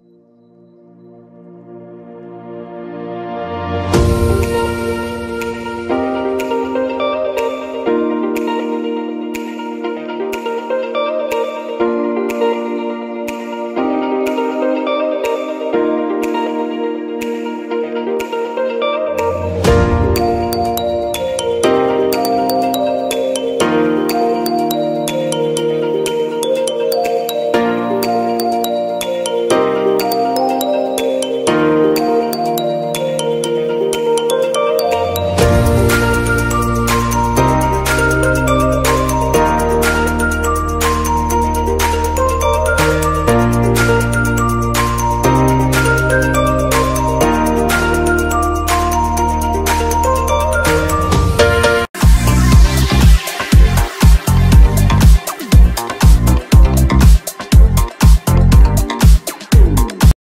you